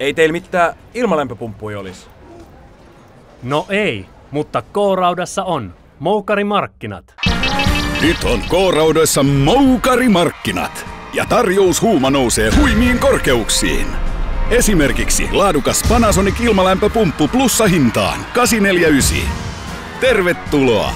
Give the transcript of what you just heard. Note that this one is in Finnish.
Ei teillä mitään ilmalämpöpumppuja olisi? No ei, mutta K-raudassa on. Moukarimarkkinat. Nyt on K-raudoissa Moukarimarkkinat. Ja tarjoushuuma nousee huimiin korkeuksiin. Esimerkiksi laadukas Panasonic ilmalämpöpumppu plussa hintaan 849. Tervetuloa!